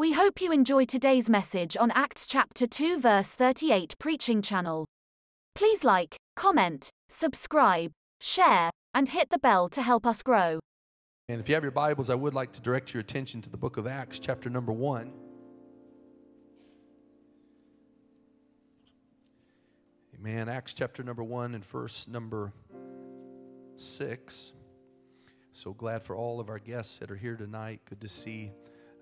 We hope you enjoy today's message on Acts chapter 2 verse 38 preaching channel. Please like, comment, subscribe, share, and hit the bell to help us grow. And if you have your Bibles, I would like to direct your attention to the book of Acts, chapter number one. Amen. Acts chapter number one and verse number six. So glad for all of our guests that are here tonight. Good to see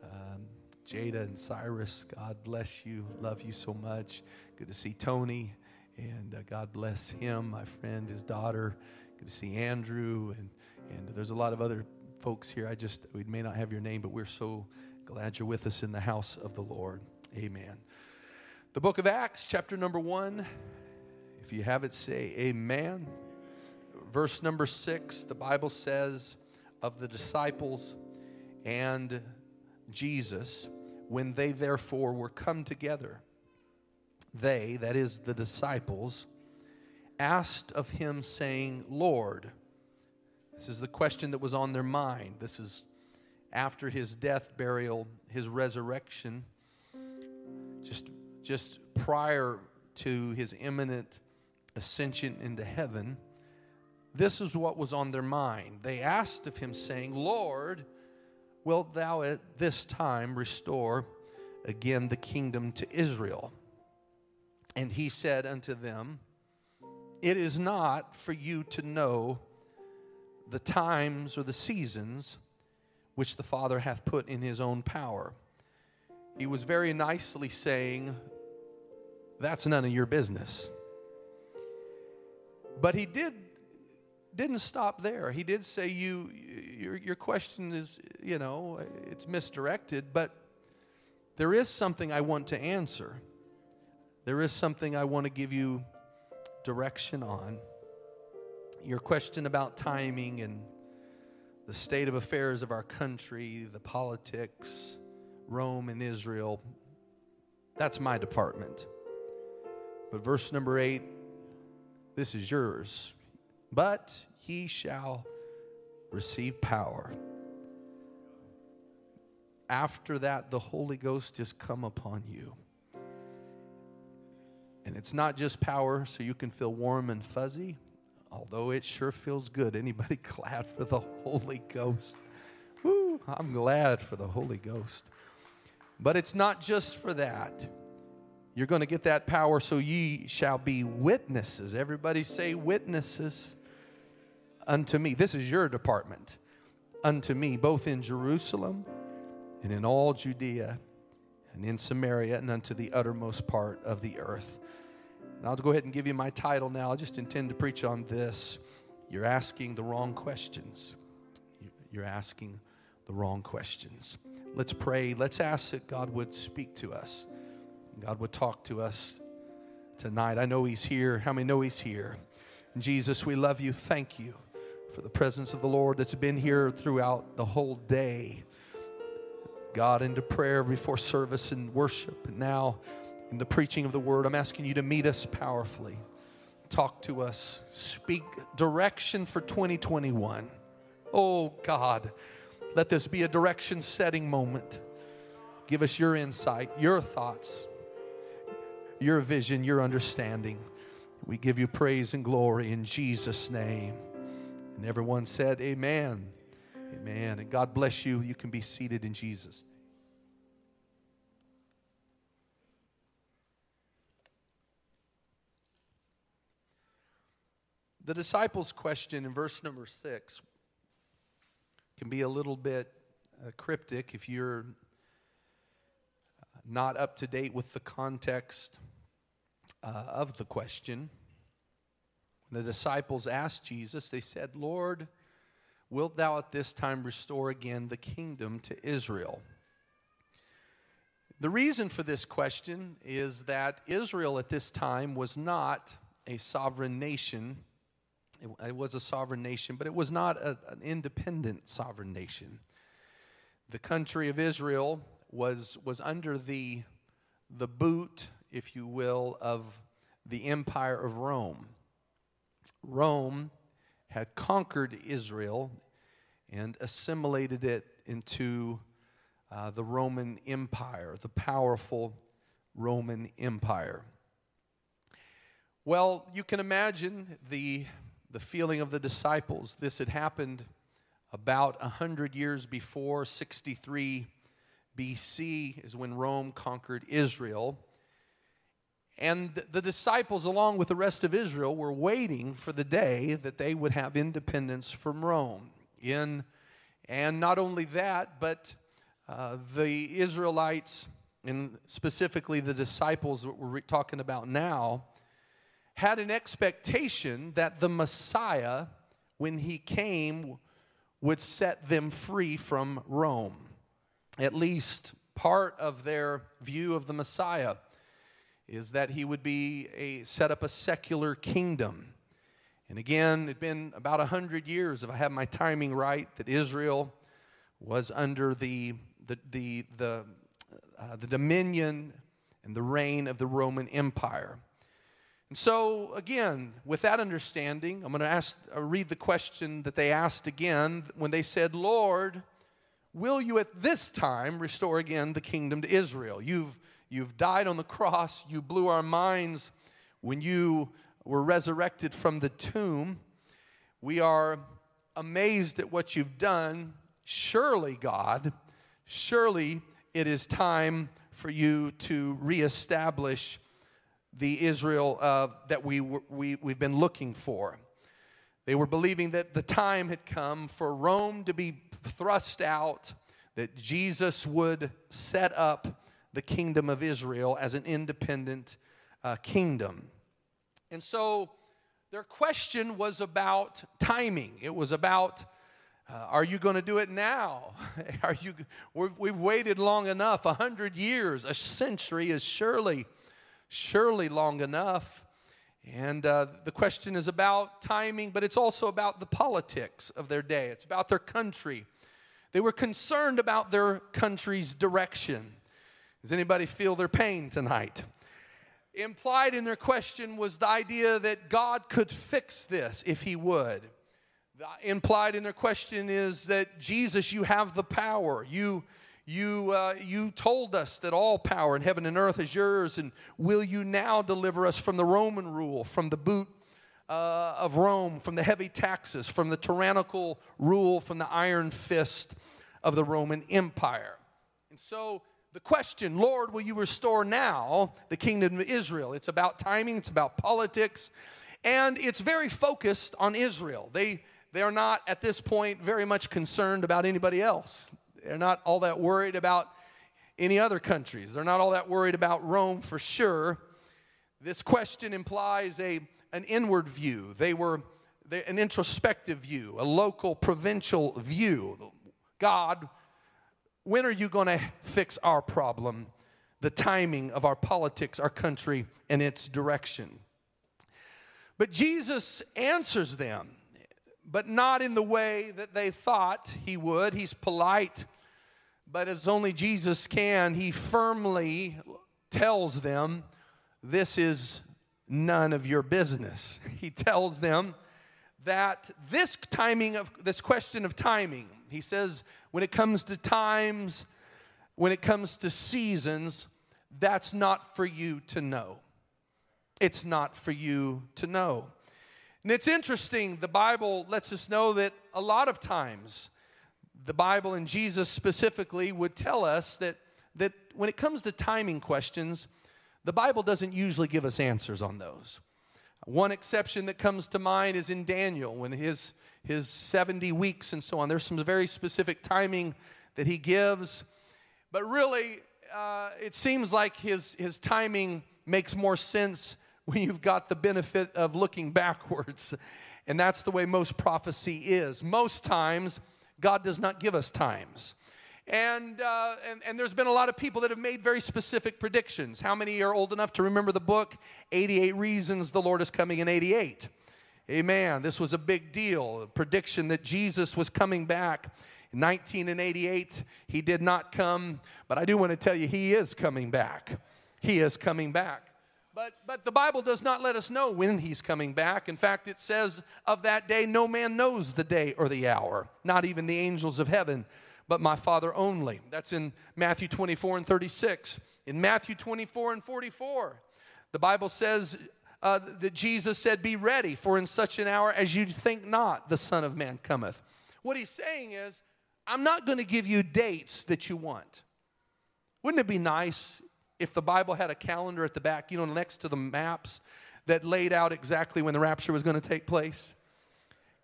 um, Jada and Cyrus. God bless you. Love you so much. Good to see Tony, and uh, God bless him, my friend, his daughter. Good to see Andrew, and and there's a lot of other folks here. I just we may not have your name, but we're so glad you're with us in the house of the Lord. Amen. The book of Acts, chapter number one. If you have it, say Amen verse number six, the Bible says of the disciples and Jesus, when they therefore were come together, they, that is the disciples, asked of him, saying, Lord, this is the question that was on their mind. This is after his death, burial, his resurrection, just, just prior to his imminent ascension into heaven this is what was on their mind. They asked of him, saying, Lord, wilt thou at this time restore again the kingdom to Israel? And he said unto them, It is not for you to know the times or the seasons which the Father hath put in his own power. He was very nicely saying, That's none of your business. But he did didn't stop there. He did say you your your question is, you know, it's misdirected, but there is something I want to answer. There is something I want to give you direction on. Your question about timing and the state of affairs of our country, the politics, Rome and Israel, that's my department. But verse number 8, this is yours. But he shall receive power. After that, the Holy Ghost is come upon you. And it's not just power so you can feel warm and fuzzy, although it sure feels good. Anybody glad for the Holy Ghost? Woo, I'm glad for the Holy Ghost. But it's not just for that. You're going to get that power so ye shall be witnesses. Everybody say witnesses unto me. This is your department. Unto me, both in Jerusalem and in all Judea and in Samaria and unto the uttermost part of the earth. And I'll go ahead and give you my title now. I just intend to preach on this. You're asking the wrong questions. You're asking the wrong questions. Let's pray. Let's ask that God would speak to us. God would talk to us tonight. I know He's here. How many know He's here? Jesus, we love you. Thank you for the presence of the Lord that's been here throughout the whole day. God, into prayer before service and worship, and now in the preaching of the word, I'm asking you to meet us powerfully. Talk to us, speak direction for 2021. Oh God, let this be a direction setting moment. Give us your insight, your thoughts, your vision, your understanding. We give you praise and glory in Jesus' name. And everyone said, Amen. Amen. And God bless you. You can be seated in Jesus. The disciples' question in verse number six can be a little bit uh, cryptic if you're not up to date with the context uh, of the question. The disciples asked Jesus, they said, Lord, wilt thou at this time restore again the kingdom to Israel? The reason for this question is that Israel at this time was not a sovereign nation. It, was a sovereign nation, but it was not a, an independent sovereign nation. The country of Israel was, was under the, the boot, if you will, of the empire of Rome. Rome had conquered Israel and assimilated it into uh, the Roman Empire, the powerful Roman Empire. Well, you can imagine the, the feeling of the disciples. This had happened about 100 years before, 63 BC is when Rome conquered Israel. And the disciples, along with the rest of Israel, were waiting for the day that they would have independence from Rome. In, and not only that, but uh, the Israelites, and specifically the disciples that we're talking about now, had an expectation that the Messiah, when he came, would set them free from Rome. At least part of their view of the Messiah is that he would be a set up a secular kingdom. And again, it'd been about a hundred years, if I have my timing right, that Israel was under the the the the, uh, the dominion and the reign of the Roman Empire. And so, again, with that understanding, I'm going to ask, uh, read the question that they asked again when they said, Lord, will you at this time restore again the kingdom to Israel? You've, you've died on the cross, you blew our minds when you were resurrected from the tomb. We are amazed at what you've done. Surely, God, surely it is time for you to reestablish the Israel uh, that we, we, we've been looking for. They were believing that the time had come for Rome to be thrust out, that Jesus would set up the kingdom of Israel as an independent uh, kingdom. And so their question was about timing. It was about, uh, are you going to do it now? are you, we've, we've waited long enough. A hundred years, a century is surely surely long enough. And uh, the question is about timing, but it's also about the politics of their day. It's about their country. They were concerned about their country's direction. Does anybody feel their pain tonight? Implied in their question was the idea that God could fix this if He would. The, implied in their question is that Jesus, you have the power. You you, uh, you told us that all power in heaven and earth is yours, and will you now deliver us from the Roman rule, from the boot uh, of Rome, from the heavy taxes, from the tyrannical rule, from the iron fist of the Roman Empire? And so the question, Lord, will you restore now the kingdom of Israel? It's about timing, it's about politics, and it's very focused on Israel. They, they are not at this point very much concerned about anybody else. They're not all that worried about any other countries. They're not all that worried about Rome for sure. This question implies a, an inward view. They were they, an introspective view, a local, provincial view. God, when are you going to fix our problem? The timing of our politics, our country, and its direction. But Jesus answers them but not in the way that they thought he would. He's polite, but as only Jesus can, he firmly tells them, This is none of your business. He tells them that this timing of this question of timing, he says, when it comes to times, when it comes to seasons, that's not for you to know. It's not for you to know. And it's interesting, the Bible lets us know that a lot of times, the Bible and Jesus specifically would tell us that, that when it comes to timing questions, the Bible doesn't usually give us answers on those. One exception that comes to mind is in Daniel when his, his 70 weeks and so on. There's some very specific timing that he gives, but really, uh, it seems like his, his timing makes more sense when you've got the benefit of looking backwards. And that's the way most prophecy is. Most times, God does not give us times. And, uh, and, and there's been a lot of people that have made very specific predictions. How many are old enough to remember the book, 88 Reasons the Lord is Coming in 88? Amen. This was a big deal. A prediction that Jesus was coming back. In 1988, he did not come, but I do want to tell you, he is coming back. He is coming back. But, but the Bible does not let us know when he's coming back. In fact, it says of that day, no man knows the day or the hour, not even the angels of heaven, but my Father only. That's in Matthew 24 and 36. In Matthew 24 and 44, the Bible says uh, that Jesus said, Be ready, for in such an hour as you think not, the Son of Man cometh. What he's saying is, I'm not going to give you dates that you want. Wouldn't it be nice if the Bible had a calendar at the back, you know, next to the maps that laid out exactly when the rapture was going to take place?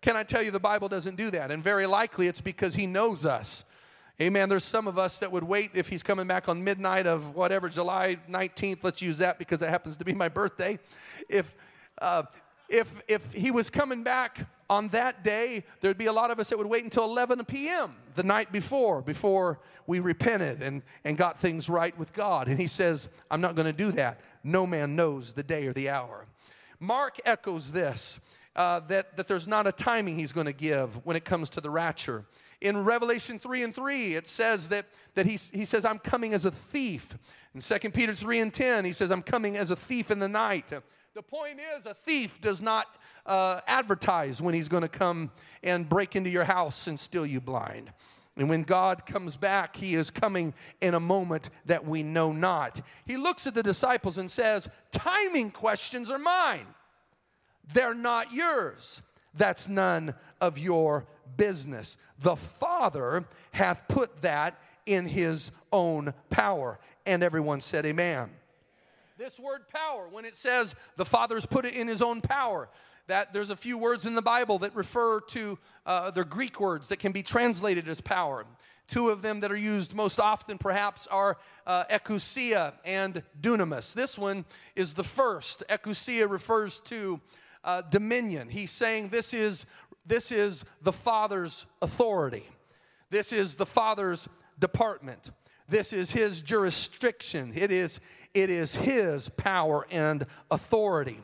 Can I tell you the Bible doesn't do that? And very likely it's because He knows us. Amen. There's some of us that would wait if he's coming back on midnight of whatever, July 19th. Let's use that because it happens to be my birthday. If, uh, if, if he was coming back on that day, there'd be a lot of us that would wait until 11 p.m. the night before, before we repented and, and got things right with God. And he says, I'm not going to do that. No man knows the day or the hour. Mark echoes this uh, that, that there's not a timing he's going to give when it comes to the rapture in Revelation 3 and 3, it says that, that he, he says, I'm coming as a thief. In 2 Peter 3 and 10, he says, I'm coming as a thief in the night. The point is, a thief does not uh, advertise when he's going to come and break into your house and steal you blind. And when God comes back, he is coming in a moment that we know not. He looks at the disciples and says, Timing questions are mine, they're not yours. That's none of your business. The Father hath put that in his own power. And everyone said, Amen. This word power, when it says the Father's put it in his own power, that there's a few words in the Bible that refer to uh, they're Greek words that can be translated as power. Two of them that are used most often, perhaps, are uh, and dunamis. This one is the first. Exousia refers to uh, dominion. He's saying this is this is the Father's authority. This is the Father's department. This is his jurisdiction. It is, it is his power and authority.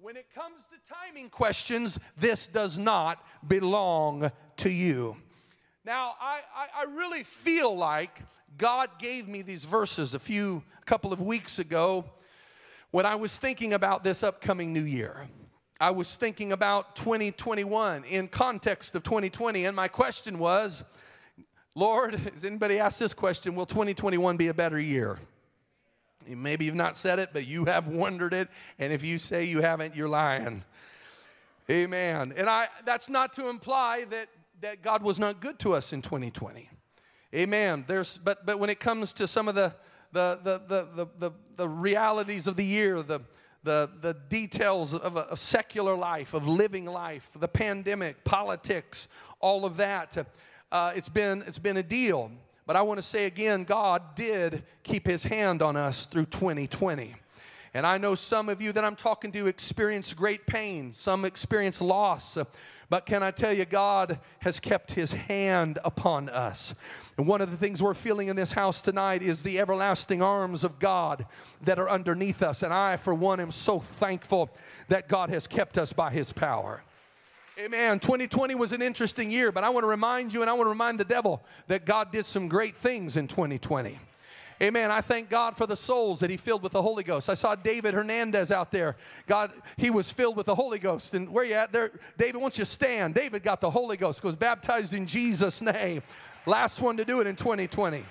When it comes to timing questions, this does not belong to you. Now, I, I, I really feel like God gave me these verses a few, a couple of weeks ago when I was thinking about this upcoming new year. I was thinking about 2021 in context of 2020, and my question was, Lord, has anybody asked this question? Will 2021 be a better year? Maybe you've not said it, but you have wondered it, and if you say you haven't, you're lying. Amen. And I that's not to imply that that God was not good to us in 2020. Amen. There's but but when it comes to some of the the the the the, the, the realities of the year, the the, the details of, a, of secular life, of living life, the pandemic, politics, all of that. Uh, it's, been, it's been a deal. But I want to say again, God did keep his hand on us through 2020. And I know some of you that I'm talking to experience great pain, some experience loss. But can I tell you, God has kept his hand upon us. And one of the things we're feeling in this house tonight is the everlasting arms of God that are underneath us. And I, for one, am so thankful that God has kept us by his power. Amen. 2020 was an interesting year, but I want to remind you and I want to remind the devil that God did some great things in 2020. Amen. I thank God for the souls that He filled with the Holy Ghost. I saw David Hernandez out there. God, he was filled with the Holy Ghost. And where you at there? David, won't you stand? David got the Holy Ghost, was baptized in Jesus' name. Last one to do it in 2020.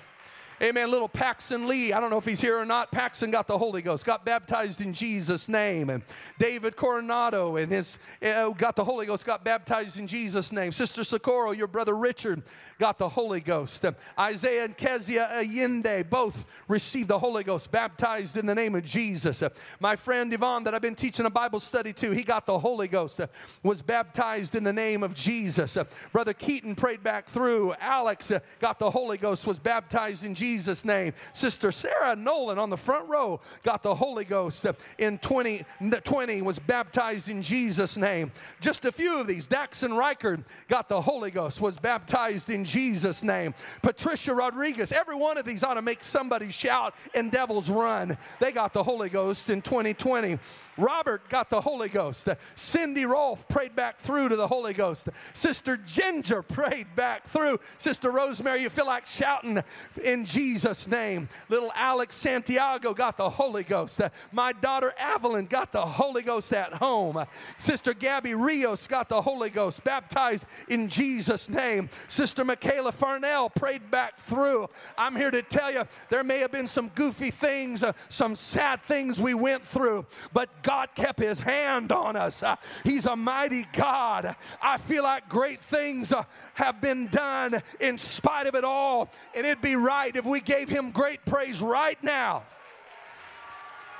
Amen. Little Paxton Lee. I don't know if he's here or not. Paxton got the Holy Ghost, got baptized in Jesus' name. And David Coronado and his uh, got the Holy Ghost, got baptized in Jesus' name. Sister Socorro, your brother Richard, got the Holy Ghost. Isaiah and Kezia Allende both received the Holy Ghost, baptized in the name of Jesus. Uh, my friend Yvonne, that I've been teaching a Bible study to, he got the Holy Ghost, uh, was baptized in the name of Jesus. Brother Keaton prayed back through. Alex got the Holy Ghost, was baptized in Jesus. Jesus' name. Sister Sarah Nolan on the front row got the Holy Ghost in 2020, was baptized in Jesus' name. Just a few of these. Daxon Reichard got the Holy Ghost, was baptized in Jesus' name. Patricia Rodriguez, every one of these ought to make somebody shout and devils run. They got the Holy Ghost in 2020. Robert got the Holy Ghost. Cindy Rolfe prayed back through to the Holy Ghost. Sister Ginger prayed back through. Sister Rosemary, you feel like shouting in Jesus Jesus' name. Little Alex Santiago got the Holy Ghost. Uh, my daughter Evelyn got the Holy Ghost at home. Uh, Sister Gabby Rios got the Holy Ghost, baptized in Jesus' name. Sister Michaela Farnell prayed back through. I'm here to tell you there may have been some goofy things, uh, some sad things we went through, but God kept His hand on us. Uh, he's a mighty God. I feel like great things uh, have been done in spite of it all, and it'd be right if we gave Him great praise right now.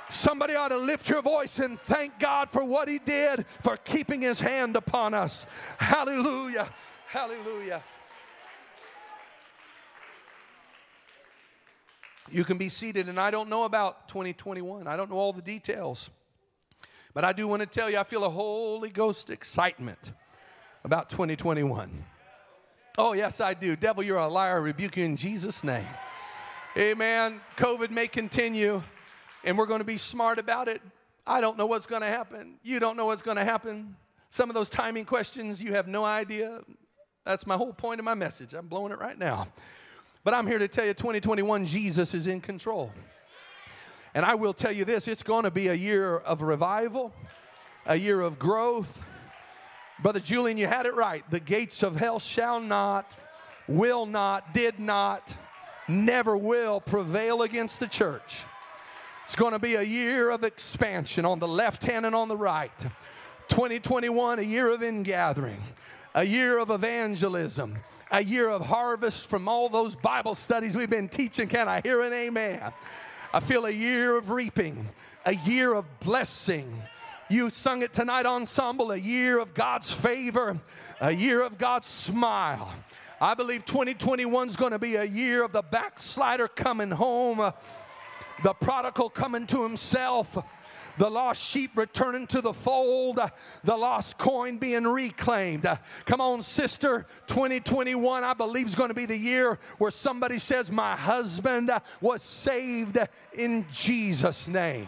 Somebody ought to lift your voice and thank God for what He did, for keeping His hand upon us. Hallelujah. Hallelujah. You can be seated, and I don't know about 2021. I don't know all the details. But I do want to tell you, I feel a Holy Ghost excitement about 2021. Oh, yes, I do. Devil, you're a liar. I rebuke you in Jesus' name. Amen. COVID may continue, and we're going to be smart about it. I don't know what's going to happen. You don't know what's going to happen. Some of those timing questions, you have no idea. That's my whole point of my message. I'm blowing it right now. But I'm here to tell you 2021, Jesus is in control. And I will tell you this it's going to be a year of revival, a year of growth. Brother Julian, you had it right. The gates of hell shall not, will not, did not, never will prevail against the church. It's going to be a year of expansion on the left hand and on the right. 2021, a year of ingathering, a year of evangelism, a year of harvest from all those Bible studies we've been teaching. Can I hear an amen? I feel a year of reaping, a year of blessing. You sung it tonight, ensemble, a year of God's favor, a year of God's smile. I believe 2021 is going to be a year of the backslider coming home, the prodigal coming to himself the lost sheep returning to the fold, the lost coin being reclaimed. Come on, sister, 2021, I believe, is going to be the year where somebody says, My husband was saved in Jesus' name.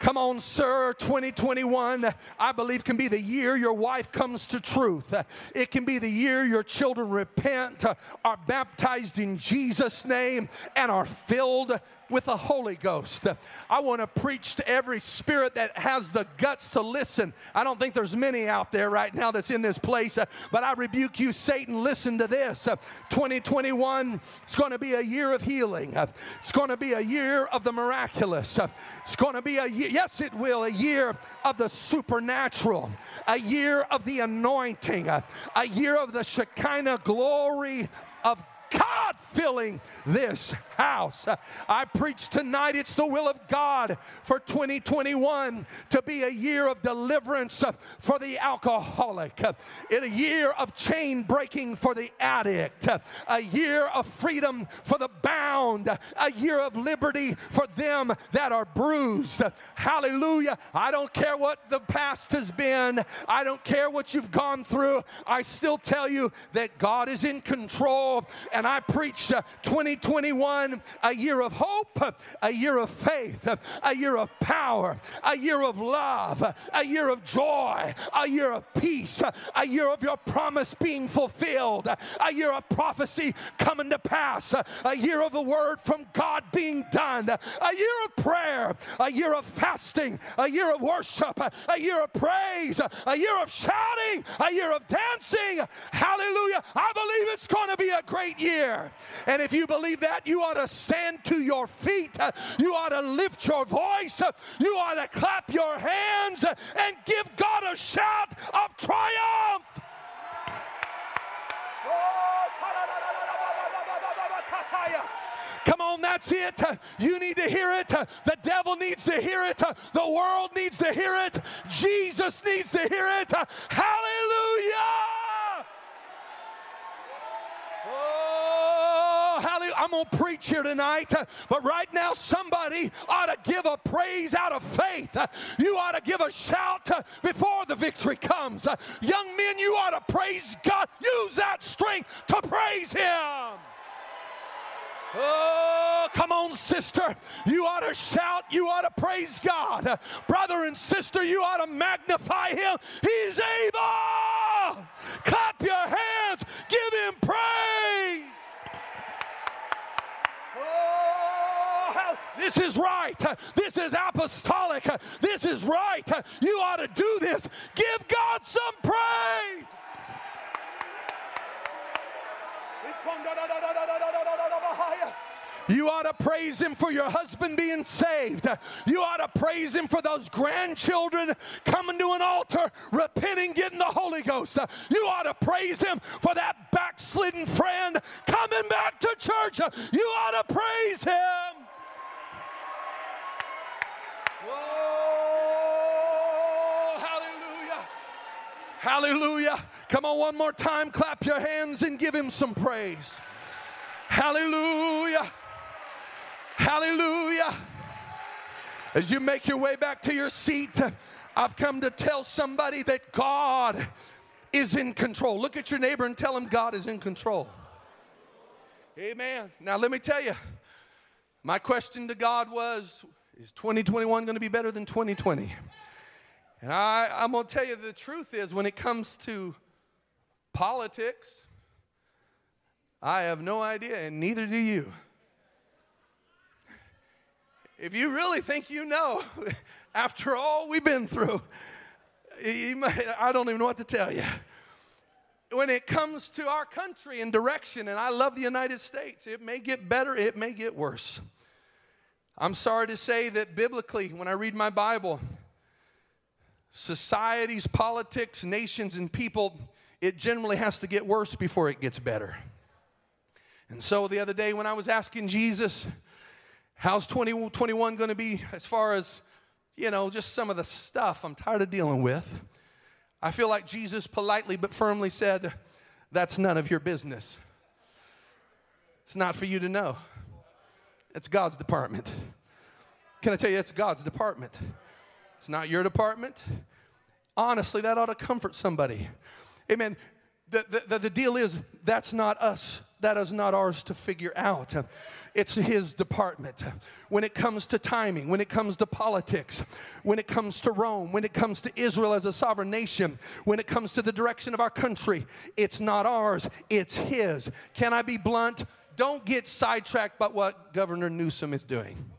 Come on, sir. 2021, I believe, can be the year your wife comes to truth. It can be the year your children repent, are baptized in Jesus' name, and are filled with the Holy Ghost. I want to preach to every spirit that has the guts to listen. I don't think there's many out there right now that's in this place, uh, but I rebuke you, Satan. Listen to this uh, 2021 is going to be a year of healing, uh, it's going to be a year of the miraculous, it's going to be a year, yes, it will, a year of the supernatural, a year of the anointing, a year of the Shekinah glory of God filling this house. I preach tonight, it's the will of God for 2021 to be a year of deliverance for the alcoholic, a year of chain breaking for the addict, a year of freedom for the bound, a year of liberty for them that are bruised. Hallelujah. I don't care what the past has been, I don't care what you've gone through. I still tell you that God is in control and I preach uh, 2021 a year of hope, a year of faith, a year of power, a year of love, a year of joy, a year of peace, a year of your promise being fulfilled, a year of prophecy coming to pass, a year of the word from God being done, a year of prayer, a year of fasting, a year of worship, a year of praise, a year of shouting, a year of dancing. Hallelujah. I believe it's going to be a great year year. And if you believe that, you ought to stand to your feet. You ought to lift your voice. You ought to clap your hands and give God a shout of triumph. Come on, that's it. You need to hear it. The devil needs to hear it. The world needs to hear it. Jesus needs to hear it. Hallelujah. Hallelujah. I'm going to preach here tonight, but right now, somebody ought to give a praise out of faith. You ought to give a shout before the victory comes. Young men, you ought to praise God. Use that strength to praise Him. Oh, come on, sister. You ought to shout. You ought to praise God. Brother and sister, you ought to magnify Him. He's able. Clap your hands. Give Him praise. Oh, this is right. This is apostolic. This is right. You ought to do this. Give God some praise. You ought to praise Him for your husband being saved. You ought to praise Him for those grandchildren coming to an altar, repenting, getting the Holy Ghost. You ought to praise Him for that backslidden friend coming back to church. You ought to praise Him. Whoa, hallelujah. Hallelujah. Come on, one more time. Clap your hands and give Him some praise. Hallelujah. Hallelujah. As you make your way back to your seat, I've come to tell somebody that God is in control. Look at your neighbor and tell him God is in control. Amen. Now, let me tell you, my question to God was Is 2021 going to be better than 2020? And I, I'm going to tell you the truth is when it comes to politics, I have no idea, and neither do you. If you really think you know, after all we've been through, might, I don't even know what to tell you. When it comes to our country and direction, and I love the United States, it may get better, it may get worse. I'm sorry to say that biblically, when I read my Bible, societies, politics, nations, and people, it generally has to get worse before it gets better. And so the other day when I was asking Jesus, how's 2021 going to be as far as, you know, just some of the stuff I'm tired of dealing with, I feel like Jesus politely but firmly said, that's none of your business. It's not for you to know. It's God's department. Can I tell you, it's God's department. It's not your department. Honestly, that ought to comfort somebody. Amen. The, the, the, deal is, that's not us that is not ours to figure out. It's his department. When it comes to timing, when it comes to politics, when it comes to Rome, when it comes to Israel as a sovereign nation, when it comes to the direction of our country, it's not ours, it's his. Can I be blunt? Don't get sidetracked by what Governor Newsom is doing.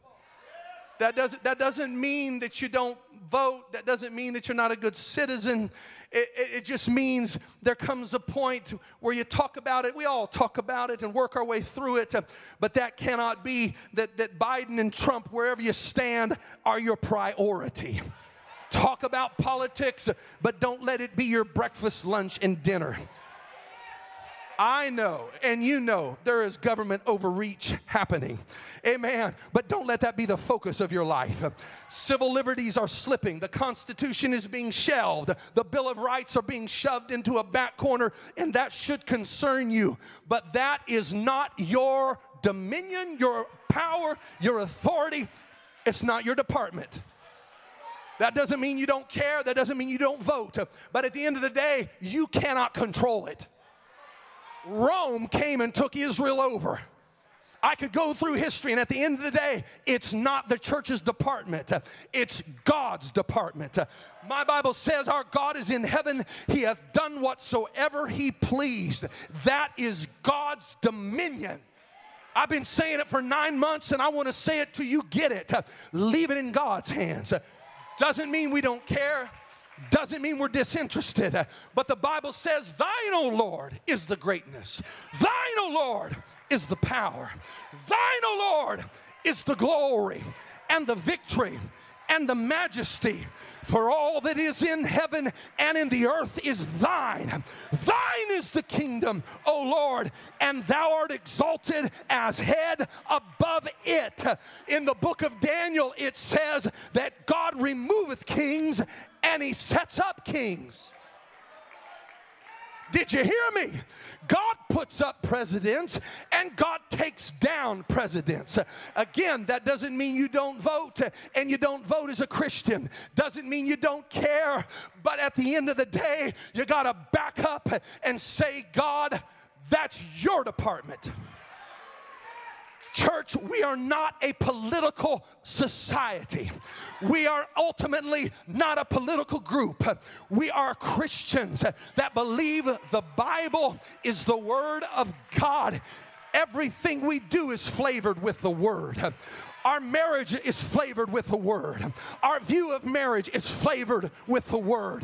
That doesn't, that doesn't mean that you don't vote. That doesn't mean that you're not a good citizen. It, it, just means there comes a point where you talk about it. We all talk about it and work our way through it. But that cannot be that, that Biden and Trump, wherever you stand, are your priority. Talk about politics, but don't let it be your breakfast, lunch, and dinner. I know and you know there is government overreach happening. Amen. But don't let that be the focus of your life. Civil liberties are slipping. The Constitution is being shelved. The Bill of Rights are being shoved into a back corner, and that should concern you. But that is not your dominion, your power, your authority. It's not your department. That doesn't mean you don't care. That doesn't mean you don't vote. But at the end of the day, you cannot control it. Rome came and took Israel over. I could go through history, and at the end of the day, it's not the church's department, it's God's department. My Bible says our God is in heaven, He hath done whatsoever He pleased. That is God's dominion. I've been saying it for nine months, and I want to say it till you get it. Leave it in God's hands. Doesn't mean we don't care doesn't mean we're disinterested. But the Bible says, Thine, O Lord, is the greatness. Thine, O Lord, is the power. Thine, O Lord, is the glory and the victory and the majesty. For all that is in heaven and in the earth is thine. Thine is the kingdom, O Lord, and thou art exalted as head above it. In the book of Daniel, it says that God removeth kings and he sets up kings. Did you hear me? God puts up presidents and God takes down presidents. Again, that doesn't mean you don't vote and you don't vote as a Christian. Doesn't mean you don't care. But at the end of the day, you got to back up and say, God, that's your department. Church, we are not a political society. We are ultimately not a political group. We are Christians that believe the Bible is the Word of God. Everything we do is flavored with the Word. Our marriage is flavored with the word. Our view of marriage is flavored with the word.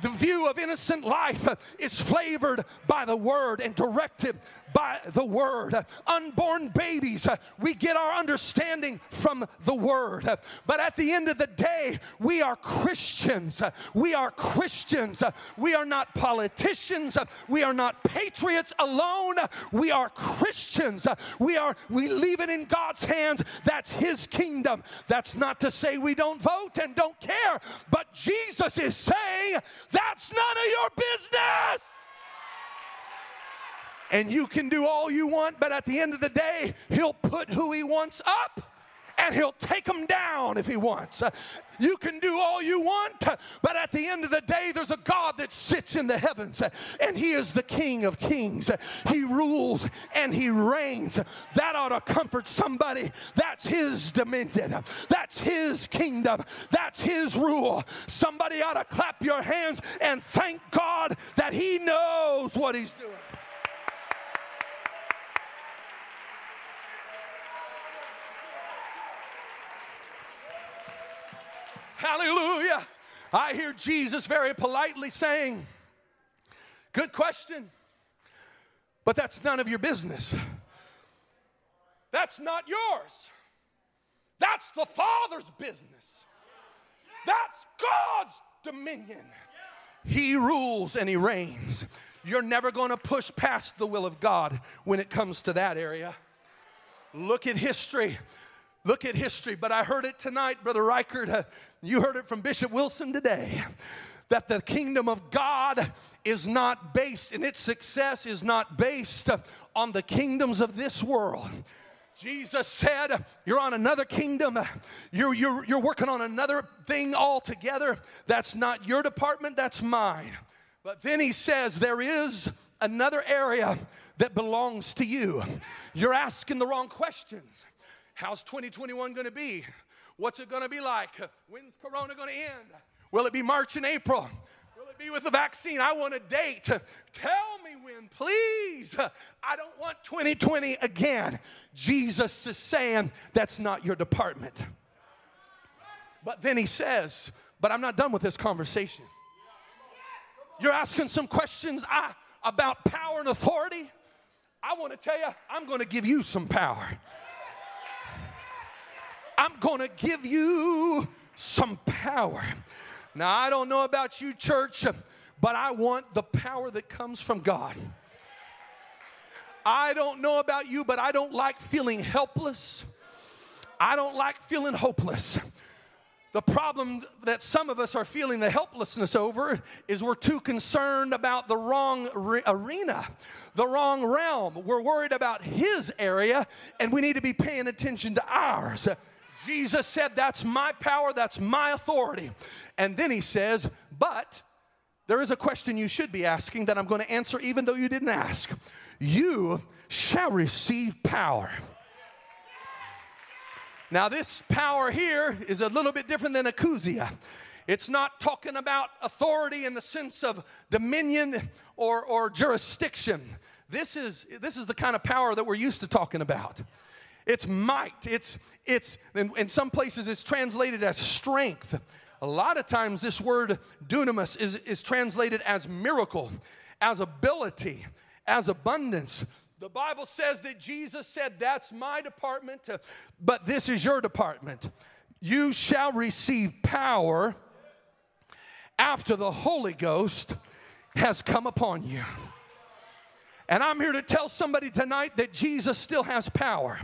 The view of innocent life is flavored by the word and directed by the word. Unborn babies, we get our understanding from the word. But at the end of the day, we are Christians. We are Christians. We are not politicians. We are not patriots alone. We are Christians. We are we leave it in God's hands. That's his kingdom. That's not to say we don't vote and don't care, but Jesus is saying that's none of your business. And you can do all you want, but at the end of the day, he'll put who he wants up and he'll take them down if he wants. Uh, you can do all you want, uh, but at the end of the day, there's a God that sits in the heavens uh, and he is the King of kings. He rules and he reigns. That ought to comfort somebody. That's his dominion, that's his kingdom, that's his rule. Somebody ought to clap your hands and thank God that he knows what he's doing. Hallelujah. I hear Jesus very politely saying, Good question, but that's none of your business. That's not yours. That's the Father's business. That's God's dominion. He rules and He reigns. You're never going to push past the will of God when it comes to that area. Look at history. Look at history. But I heard it tonight, Brother Reichert. Uh, you heard it from Bishop Wilson today that the kingdom of God is not based, and its success is not based on the kingdoms of this world. Jesus said, You're on another kingdom. You're, you're, you're working on another thing altogether. That's not your department, that's mine. But then he says, There is another area that belongs to you. You're asking the wrong questions. How's 2021 going to be? What's it going to be like? When's Corona going to end? Will it be March and April? Will it be with the vaccine? I want a date. Tell me when, please. I don't want 2020 again. Jesus is saying that's not your department. But then he says, But I'm not done with this conversation. You're asking some questions I, about power and authority. I want to tell you, I'm going to give you some power. I'm going to give you some power. Now, I don't know about you, church, but I want the power that comes from God. I don't know about you, but I don't like feeling helpless. I don't like feeling hopeless. The problem that some of us are feeling the helplessness over is we're too concerned about the wrong re- arena, the wrong realm. We're worried about His area, and we need to be paying attention to ours. Jesus said, That's my power, that's my authority. And then he says, But there is a question you should be asking that I'm going to answer even though you didn't ask. You shall receive power. Now, this power here is a little bit different than exousia. It's not talking about authority in the sense of dominion or, or jurisdiction. This is, this is the kind of power that we're used to talking about. It's might. It's, it's in, some places it's translated as strength. A lot of times this word dunamis is, is translated as miracle, as ability, as abundance. The Bible says that Jesus said, That's my department, uh, but this is your department. You shall receive power after the Holy Ghost has come upon you. And I'm here to tell somebody tonight that Jesus still has power.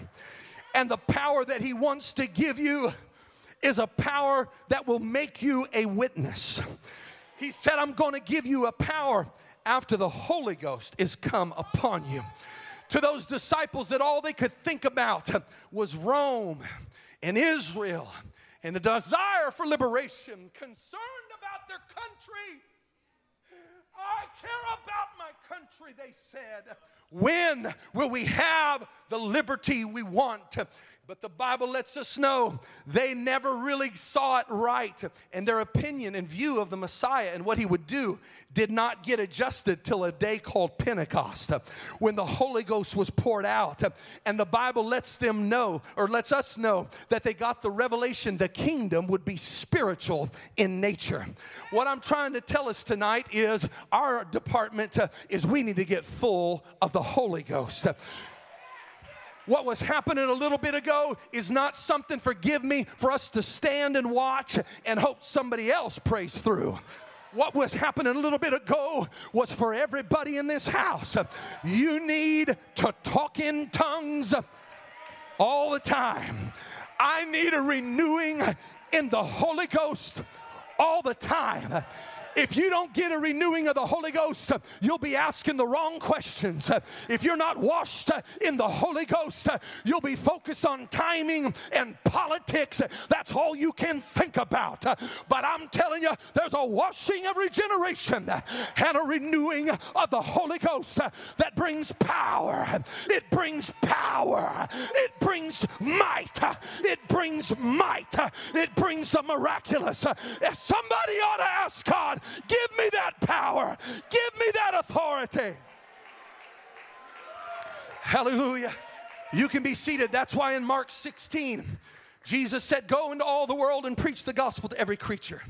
And the power that He wants to give you is a power that will make you a witness. He said, I'm going to give you a power after the Holy Ghost is come upon you. To those disciples that all they could think about was Rome and Israel and the desire for liberation, concerned about their country. I care about my country, they said. When will we have the liberty we want? But the Bible lets us know they never really saw it right. And their opinion and view of the Messiah and what he would do did not get adjusted till a day called Pentecost when the Holy Ghost was poured out. And the Bible lets them know, or lets us know, that they got the revelation the kingdom would be spiritual in nature. What I'm trying to tell us tonight is our department is we need to get full of the Holy Ghost what was happening a little bit ago is not something, forgive me, for us to stand and watch and hope somebody else prays through. What was happening a little bit ago was for everybody in this house. You need to talk in tongues all the time. I need a renewing in the Holy Ghost all the time. If you don't get a renewing of the Holy Ghost, you'll be asking the wrong questions. If you're not washed in the Holy Ghost, you'll be focused on timing and politics. That's all you can think about. But I'm telling you, there's a washing of regeneration and a renewing of the Holy Ghost that brings power. It brings power. It brings might. It brings might. It brings the miraculous. If somebody ought to ask God, Give me that power. Give me that authority. Hallelujah. You can be seated. That's why in Mark 16, Jesus said, Go into all the world and preach the gospel to every creature.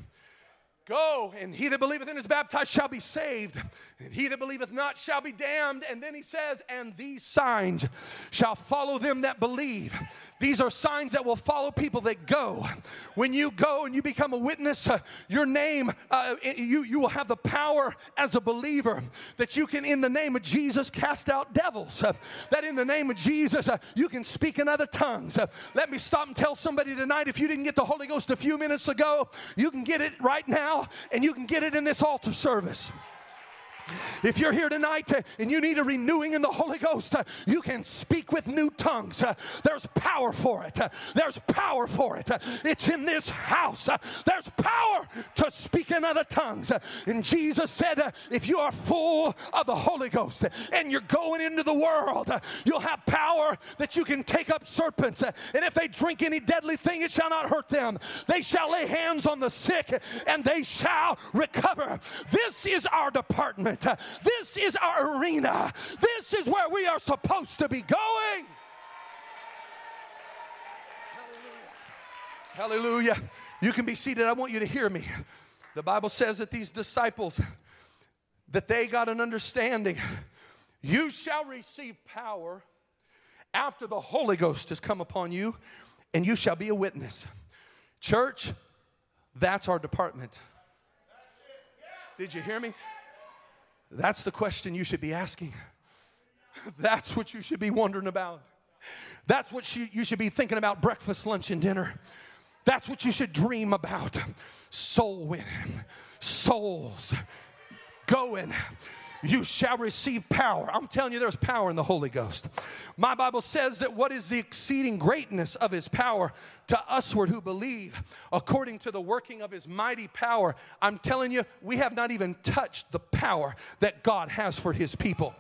Go, and he that believeth and is baptized shall be saved, and he that believeth not shall be damned. And then he says, And these signs shall follow them that believe. These are signs that will follow people that go. When you go and you become a witness, uh, your name, uh, you, you will have the power as a believer that you can, in the name of Jesus, cast out devils. Uh, that in the name of Jesus, uh, you can speak in other tongues. Uh, let me stop and tell somebody tonight if you didn't get the Holy Ghost a few minutes ago, you can get it right now and you can get it in this altar service. If you're here tonight uh, and you need a renewing in the Holy Ghost, uh, you can speak with new tongues. Uh, there's power for it. Uh, there's power for it. Uh, it's in this house. Uh, there's power to speak in other tongues. And Jesus said, if you are full of the Holy Ghost and you're going into the world, you'll have power that you can take up serpents. And if they drink any deadly thing, it shall not hurt them. They shall lay hands on the sick and they shall recover. This is our department. This is our arena. This is where we are supposed to be going. Hallelujah. Hallelujah. You can be seated. I want you to hear me. The Bible says that these disciples that they got an understanding. You shall receive power after the Holy Ghost has come upon you, and you shall be a witness. Church, that's our department. Did you hear me? That's the question you should be asking. That's what you should be wondering about. That's what you, should be thinking about breakfast, lunch, and dinner. That's what you should dream about. Soul winning, souls going. You shall receive power. I'm telling you, there's power in the Holy Ghost. My Bible says that what is the exceeding greatness of his power to usward who believe, according to the working of his mighty power. I'm telling you, we have not even touched the power that God has for his people.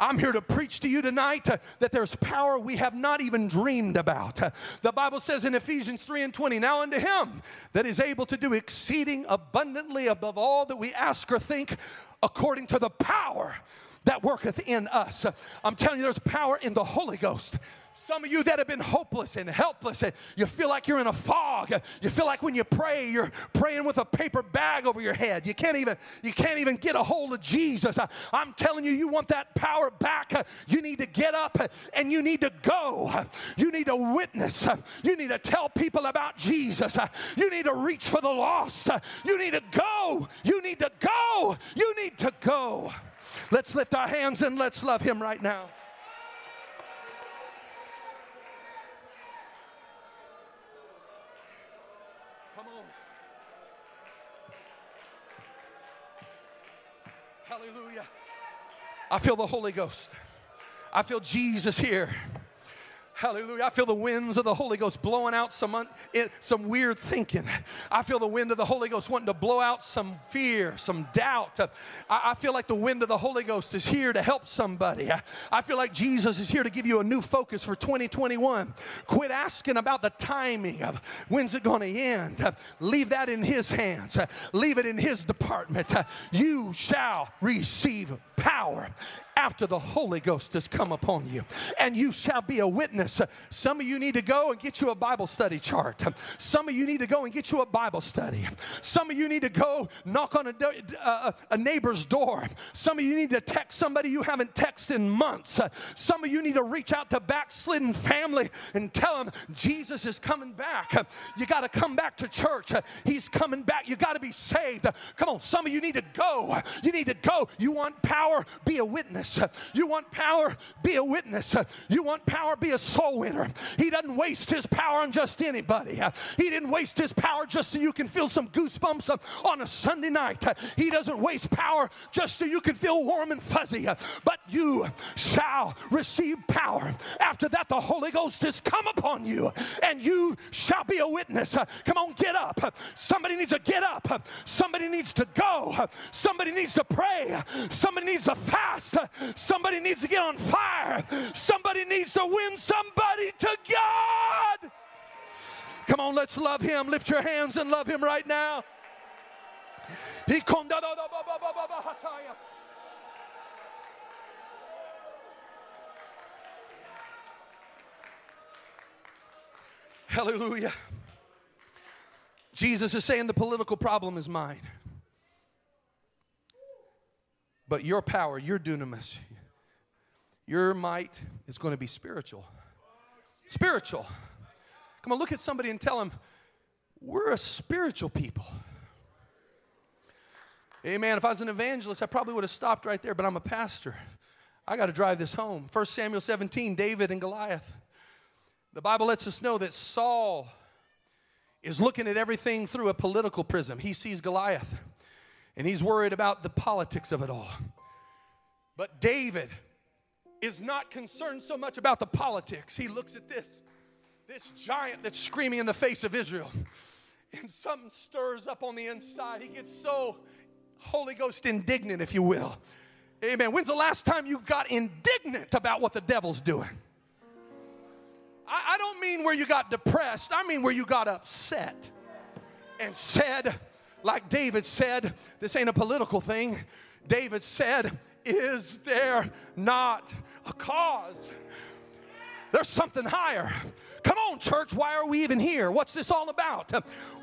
I'm here to preach to you tonight uh, that there's power we have not even dreamed about. Uh, the Bible says in Ephesians 3 and 20, now unto him that is able to do exceeding abundantly above all that we ask or think, according to the power that worketh in us. I'm telling you, there's power in the Holy Ghost. Some of you that have been hopeless and helpless, and you feel like you're in a fog. You feel like when you pray, you're praying with a paper bag over your head. You can't even you can't even get a hold of Jesus. I'm telling you, you want that power back. You need to get up and you need to go. You need to witness. You need to tell people about Jesus. You need to reach for the lost. You need to go. You need to go. You need to go. Let's lift our hands and let's love him right now. I feel the Holy Ghost. I feel Jesus here. Hallelujah. I feel the winds of the Holy Ghost blowing out some, un, some weird thinking. I feel the wind of the Holy Ghost wanting to blow out some fear, some doubt. I, I feel like the wind of the Holy Ghost is here to help somebody. I, I feel like Jesus is here to give you a new focus for 2021. Quit asking about the timing of when's it going to end. Leave that in His hands, leave it in His department. You shall receive power after the Holy Ghost has come upon you, and you shall be a witness. Some of you need to go and get you a Bible study chart. Some of you need to go and get you a Bible study. Some of you need to go knock on a, uh, a neighbor's door. Some of you need to text somebody you haven't texted in months. Some of you need to reach out to backslidden family and tell them Jesus is coming back. You got to come back to church. He's coming back. You got to be saved. Come on, some of you need to go. You need to go. You want power? Be a witness witness. You want power? Be a witness. You want power? Be a soul winner. He doesn't waste his power on just anybody. He didn't waste his power just so you can feel some goosebumps on a Sunday night. He doesn't waste power just so you can feel warm and fuzzy. But you shall receive power. After that, the Holy Ghost has come upon you, and you shall be a witness. Come on, get up. Somebody needs to get up. Somebody needs to go. Somebody needs to pray. Somebody needs to fast. Somebody needs to get on fire. Somebody needs to win somebody to God. Come on, let's love Him. Lift your hands and love Him right now. Hallelujah. Jesus is saying the political problem is mine. But your power, your dunamis, your might is going to be spiritual. Spiritual. Come on, look at somebody and tell them, we're a spiritual people. Amen. If I was an evangelist, I probably would have stopped right there, but I'm a pastor. I got to drive this home. 1 Samuel 17, David and Goliath. The Bible lets us know that Saul is looking at everything through a political prism. He sees Goliath and he's worried about the politics of it all. But David is not concerned so much about the politics. He looks at this, this giant that's screaming in the face of Israel, and something stirs up on the inside. He gets so Holy Ghost indignant, if you will. Amen. When's the last time you got indignant about what the devil's doing? I, I don't mean where you got depressed, I mean where you got upset and said, like David said, this ain't a political thing. David said, Is there not a cause? There's something higher. Come on, church, why are we even here? What's this all about?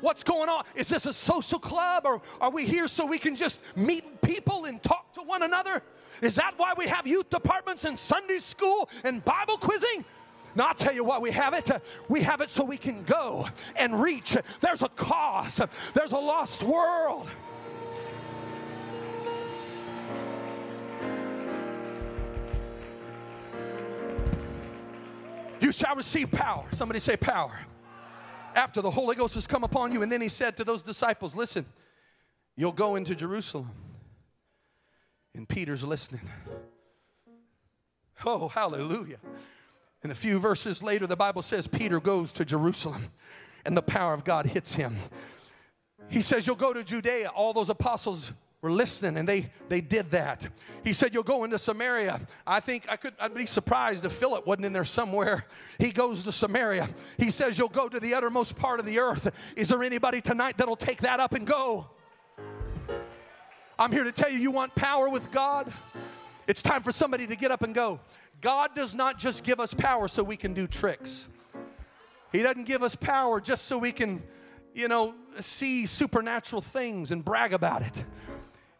What's going on? Is this a social club or are we here so we can just meet people and talk to one another? Is that why we have youth departments and Sunday school and Bible quizzing? Now, I'll tell you why we have it. We have it so we can go and reach. There's a cause, there's a lost world. You shall receive power. Somebody say power. After the Holy Ghost has come upon you. And then he said to those disciples, Listen, you'll go into Jerusalem. And Peter's listening. Oh, hallelujah. And a few verses later, the Bible says Peter goes to Jerusalem and the power of God hits him. He says, You'll go to Judea. All those apostles were listening and they they did that. He said you'll go into samaria. I think i could i'd be surprised if philip wasn't in there somewhere. He goes to samaria. He says you'll go to the uttermost part of the earth. Is there anybody tonight that'll take that up and go? I'm here to tell you you want power with god it's time for somebody to get up and go God does not just give us power so we can do tricks. He doesn't give us power just so we can, you know, see supernatural things and brag about it.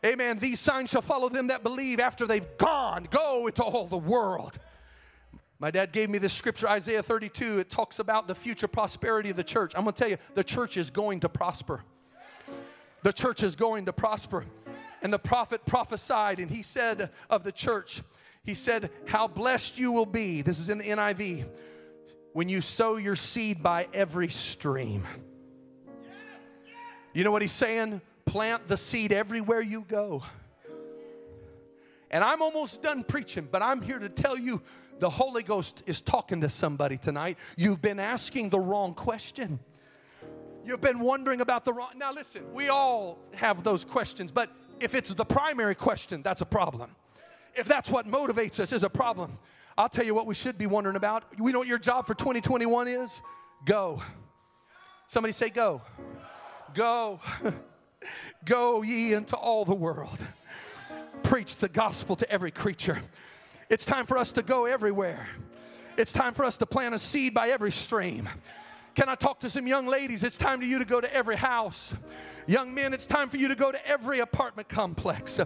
Amen. These signs shall follow them that believe after they've gone. Go into all the world. My dad gave me this scripture, Isaiah 32. It talks about the future prosperity of the church. I'm going to tell you, the church is going to prosper. The church is going to prosper. And the prophet prophesied, and he said of the church, he said, How blessed you will be. This is in the NIV. When you sow your seed by every stream. You know what he's saying? Plant the seed everywhere you go. And I'm almost done preaching, but I'm here to tell you The Holy Ghost is talking to somebody tonight. You've been asking the wrong question. You've been wondering about the wrong. Now, listen, we all have those questions, but if it's the primary question, that's a problem. If that's what motivates us, is a problem. I'll tell you what we should be wondering about. We know what your job for 2021 is? Go. Somebody say, Go. Go. Go ye into all the world. Preach the gospel to every creature. It's time for us to go everywhere. It's time for us to plant a seed by every stream. Can I talk to some young ladies? It's time for you to go to every house. Young men, it's time for you to go to every apartment complex.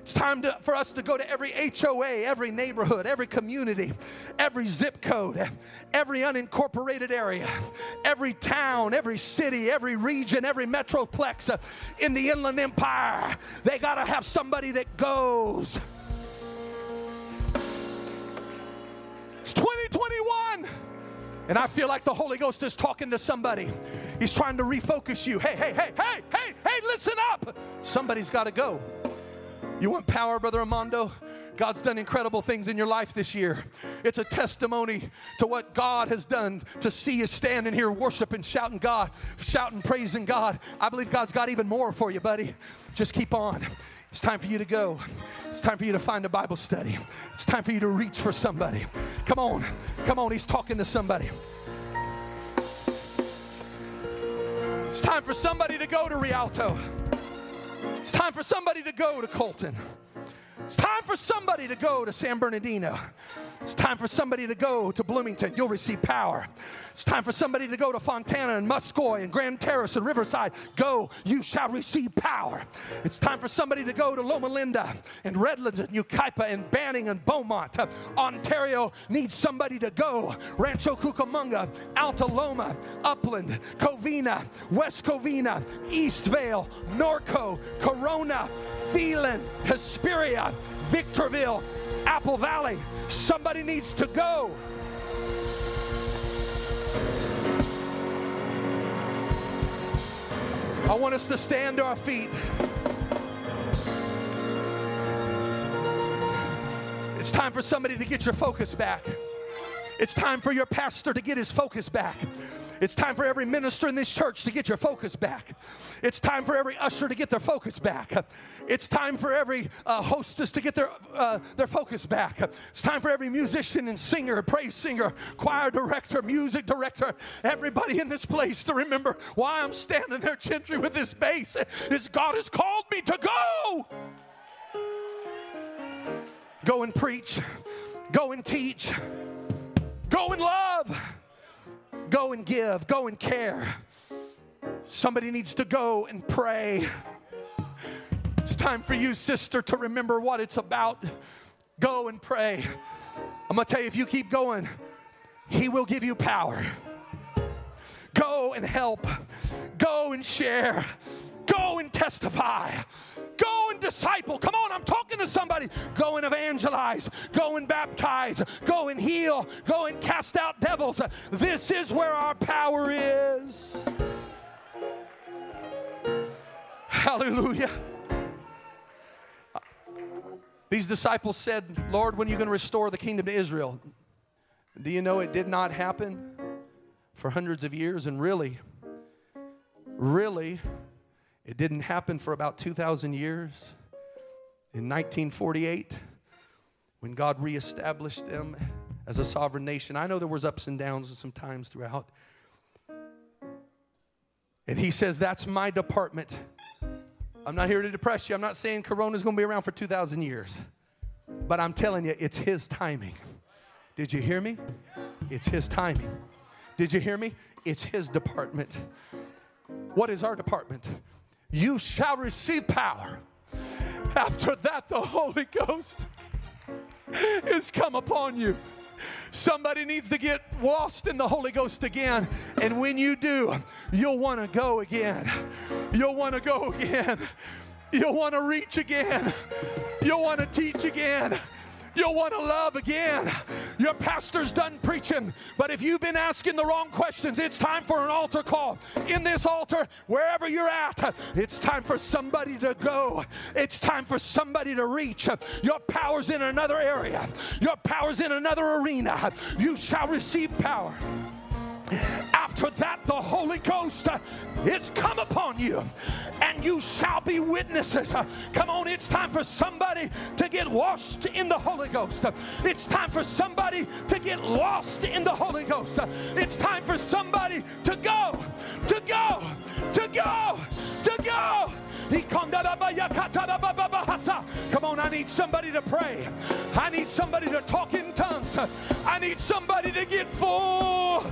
It's time to, for us to go to every HOA, every neighborhood, every community, every zip code, every unincorporated area, every town, every city, every region, every metroplex in the Inland Empire. They got to have somebody that goes. It's 2021. And I feel like the Holy Ghost is talking to somebody. He's trying to refocus you. Hey, hey, hey, hey, hey, hey, listen up. Somebody's got to go. You want power, Brother Armando? God's done incredible things in your life this year. It's a testimony to what God has done to see you standing here worshiping, shouting God, shouting, praising God. I believe God's got even more for you, buddy. Just keep on. It's time for you to go. It's time for you to find a Bible study. It's time for you to reach for somebody. Come on. Come on. He's talking to somebody. It's time for somebody to go to Rialto. It's time for somebody to go to Colton. It's time for somebody to go to San Bernardino. It's time for somebody to go to Bloomington. You'll receive power. It's time for somebody to go to Fontana and Muscoy and Grand Terrace and Riverside. Go, you shall receive power. It's time for somebody to go to Loma Linda and Redlands and Yucaipa and Banning and Beaumont. Ontario needs somebody to go. Rancho Cucamonga, Alta Loma, Upland, Covina, West Covina, Eastvale, Norco, Corona, Phelan, Hesperia, Victorville, Apple Valley. Somebody needs to go. I want us to stand to our feet. It's time for somebody to get your focus back. It's time for your pastor to get his focus back. It's time for every minister in this church to get your focus back. It's time for every usher to get their focus back. It's time for every uh, hostess to get their, uh, their focus back. It's time for every musician and singer, praise singer, choir director, music director, everybody in this place to remember why I'm standing there gentry with this bass is God has called me to go. Go and preach. Go and teach. Go and love. Go and give, go and care. Somebody needs to go and pray. It's time for you, sister, to remember what it's about. Go and pray. I'm gonna tell you, if you keep going, He will give you power. Go and help, go and share, go and testify. Go and disciple. Come on, I'm talking to somebody. Go and evangelize. Go and baptize. Go and heal. Go and cast out devils. This is where our power is. Hallelujah. These disciples said, Lord, when are you going to restore the kingdom to Israel? Do you know it did not happen for hundreds of years? And really, really, it didn't happen for about 2,000 years. In 1948, when God reestablished them as a sovereign nation, I know there was ups and downs and some times throughout. And he says, that's my department. I'm not here to depress you. I'm not saying Corona's going to be around for 2,000 years. But I'm telling you, it's his timing. Did you hear me? It's his timing. Did you hear me? It's his department. What is our department? You shall receive power. After that, the Holy Ghost is come upon you. Somebody needs to get lost in the Holy Ghost again. And when you do, you'll want to go again. You'll want to go again. You'll want to reach again. You'll want to teach again. You'll want to love again. Your pastor's done preaching, but if you've been asking the wrong questions, it's time for an altar call. In this altar, wherever you're at, it's time for somebody to go. It's time for somebody to reach. Your power's in another area, your power's in another arena. You shall receive power. After that, the Holy Ghost uh, is come upon you, and you shall be witnesses. Uh, come on, it's time for somebody to get washed in the Holy Ghost. Uh, it's time for somebody to get lost in the Holy Ghost. It's time for somebody to go, to go, to go, to go. Come on, I need somebody to pray. I need somebody to talk in tongues. I need somebody to get full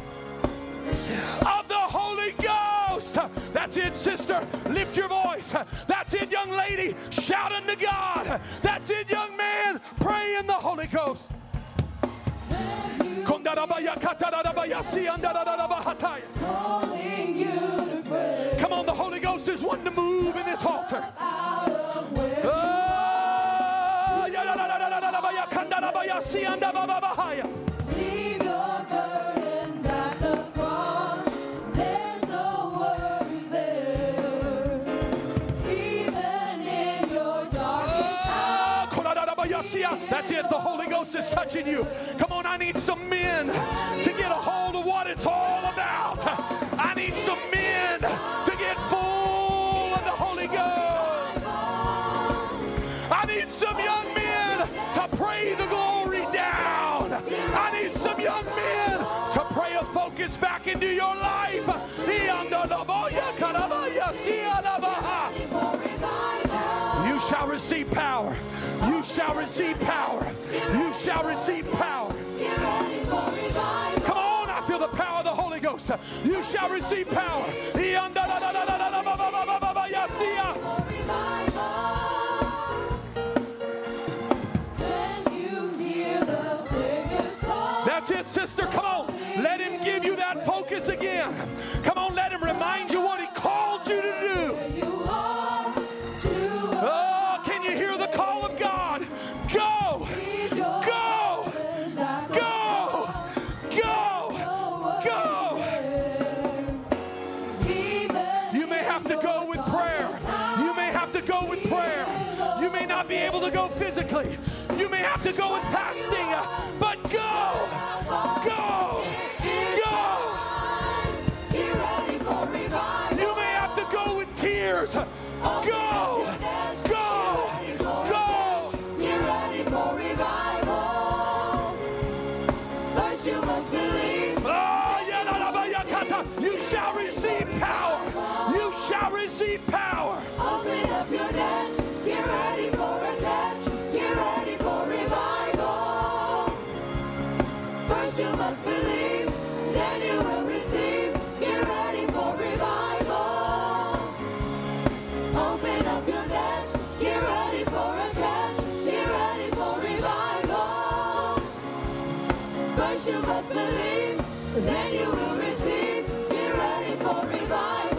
of the Holy Ghost. That's it, sister. Lift your voice. That's it, young lady. Shout unto God. That's it, young man. Pray in the Holy Ghost. Come on, the Holy Ghost is one to move in this altar. Oh, That's it. The Holy Ghost is touching you. Come on, I need some men to get a hold of what it's all about. I need some men to get full of the Holy Ghost. I need some young men to pray the glory down. I need some young men to pray a focus back into your life. Shall receive power. You shall receive power. You shall receive power. Come on, I feel the power of the Holy Ghost. You shall receive power. That's it, sister. Come on. Let him give you that focus again. First you must believe, then you will receive. Get ready for revival.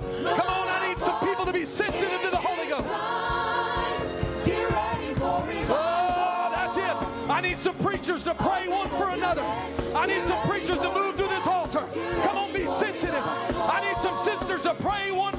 Come on, I need some people to be sensitive to the Holy Ghost. Oh, that's it. I need some preachers to pray one for another. I need some preachers to move through this altar. Come on, be sensitive. I need some sisters to pray one